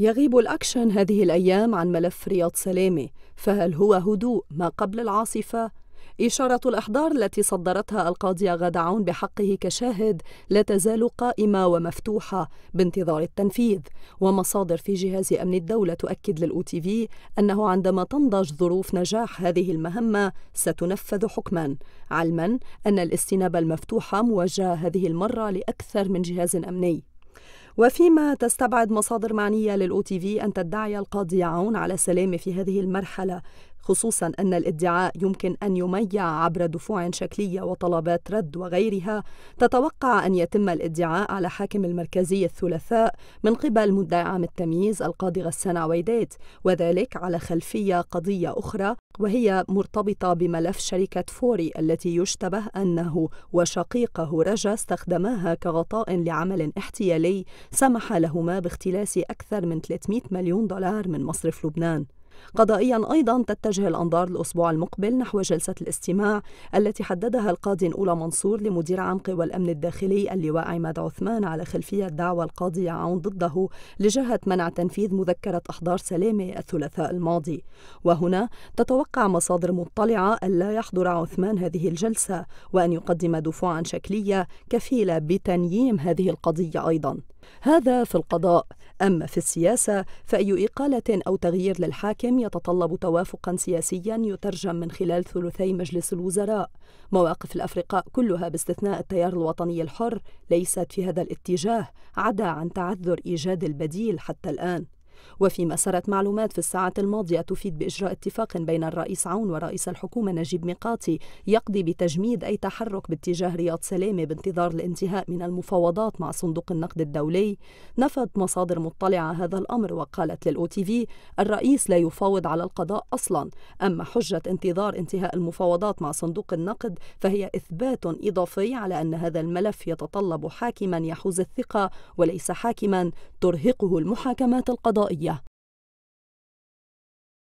يغيب الأكشن هذه الأيام عن ملف رياض سلامة فهل هو هدوء ما قبل العاصفة؟ إشارة الإحضار التي صدرتها القاضية غادة عون بحقه كشاهد لا تزال قائمة ومفتوحة بانتظار التنفيذ ومصادر في جهاز أمن الدولة تؤكد للأو تي في أنه عندما تنضج ظروف نجاح هذه المهمة ستنفذ حكما علما أن الاستنابة المفتوحة موجهة هذه المرة لأكثر من جهاز أمني وفيما تستبعد مصادر معنية للأو تي في أن تدعي القاضية عون على سلامة في هذه المرحلة. خصوصا أن الإدعاء يمكن أن يميع عبر دفوع شكلية وطلبات رد وغيرها. تتوقع أن يتم الإدعاء على حاكم المركزي الثلاثاء من قبل مدعي عام التمييز القاضي غسان عويدات وذلك على خلفية قضية أخرى وهي مرتبطة بملف شركة فوري التي يشتبه أنه وشقيقه رجا استخدماها كغطاء لعمل احتيالي سمح لهما باختلاس أكثر من 300 مليون دولار من مصرف لبنان. قضائيا أيضا تتجه الأنظار الأسبوع المقبل نحو جلسة الاستماع التي حددها القاضي أولى منصور لمدير عام قوى الأمن الداخلي اللواء عماد عثمان على خلفية دعوى القاضي عون ضده لجهة منع تنفيذ مذكرة أحضار سلامة الثلاثاء الماضي. وهنا تتوقع مصادر مطلعة ألا يحضر عثمان هذه الجلسة وأن يقدم دفوعا شكلية كفيلة بتنييم هذه القضية أيضا. هذا في القضاء. أما في السياسة فأي إقالة أو تغيير للحاكم يتطلب توافقا سياسيا يترجم من خلال ثلثي مجلس الوزراء. مواقف الأفرقاء كلها باستثناء التيار الوطني الحر ليست في هذا الاتجاه عدا عن تعذر إيجاد البديل حتى الآن. وفيما سرت معلومات في الساعات الماضية تفيد بإجراء اتفاق بين الرئيس عون ورئيس الحكومة نجيب ميقاتي يقضي بتجميد أي تحرك باتجاه رياض سلامة بانتظار الانتهاء من المفاوضات مع صندوق النقد الدولي. نفت مصادر مطلعة هذا الأمر وقالت للأو تي في الرئيس لا يفاوض على القضاء أصلا. أما حجة انتظار انتهاء المفاوضات مع صندوق النقد فهي إثبات إضافي على أن هذا الملف يتطلب حاكما يحوز الثقة وليس حاكما ترهقه المحاكمات القضائية. الفضائية